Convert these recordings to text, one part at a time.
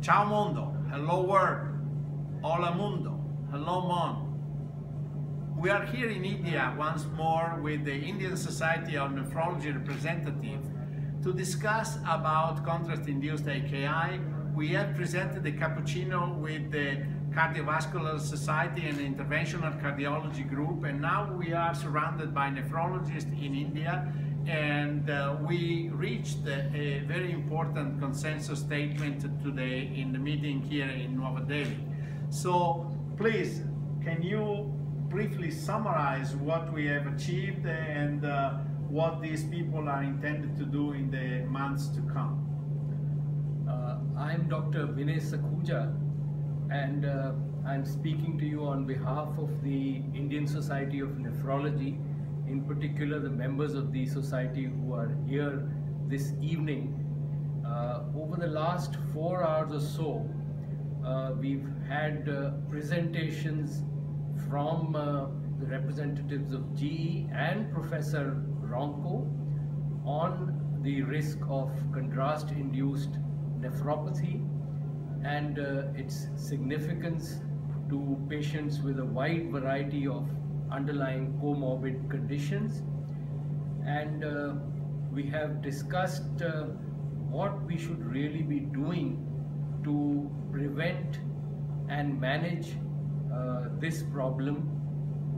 Ciao Mondo, hello world, hola mundo, hello mon. We are here in India once more with the Indian Society of Nephrology representative to discuss about contrast-induced AKI. We have presented the cappuccino with the Cardiovascular Society and Interventional Cardiology Group and now we are surrounded by nephrologists in India and uh, we reached a, very important consensus statement today in the meeting here in Nuova Delhi. So please, can you briefly summarize what we have achieved and uh, what these people are intended to do in the months to come? Uh, I'm Dr. Vinay Sakhuja and uh, I'm speaking to you on behalf of the Indian Society of Nephrology in particular the members of the society who are here this evening. Uh, over the last four hours or so, uh, we've had uh, presentations from uh, the representatives of GE and Professor Ronco on the risk of contrast-induced nephropathy and uh, its significance to patients with a wide variety of underlying comorbid conditions. And uh, we have discussed uh, what we should really be doing to prevent and manage uh, this problem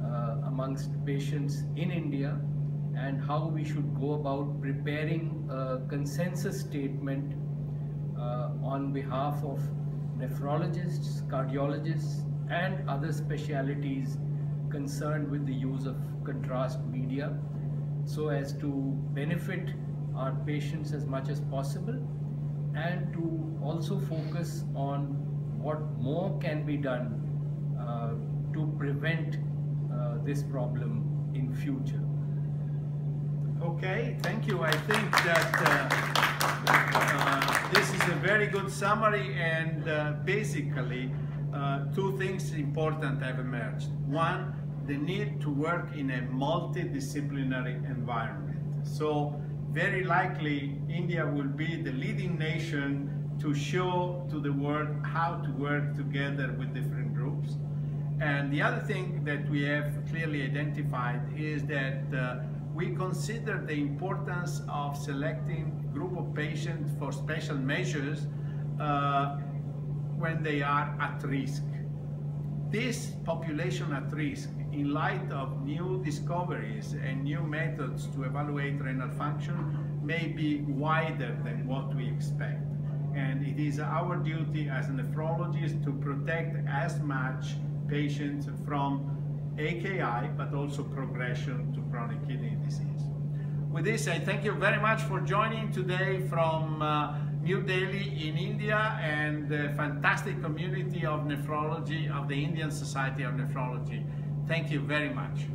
uh, amongst patients in India and how we should go about preparing a consensus statement uh, on behalf of nephrologists, cardiologists and other specialities concerned with the use of contrast media so as to benefit our patients as much as possible and to also focus on what more can be done uh, to prevent uh, this problem in future. Okay, thank you. I think that uh, uh this is a very good summary and uh, basically uh, two things important have emerged. One, the need to work in a multidisciplinary environment. So very likely India will be the leading nation to show to the world how to work together with different groups. And the other thing that we have clearly identified is that uh, we consider the importance of selecting group of patients for special measures uh, when they are at risk. This population at risk in light of new discoveries and new methods to evaluate renal function may be wider than what we expect. And it is our duty as nephrologists to protect as much patients from AKI, but also progression to chronic kidney disease. With this, I thank you very much for joining today from uh, New Delhi in India and the fantastic community of nephrology of the Indian Society of Nephrology. Thank you very much.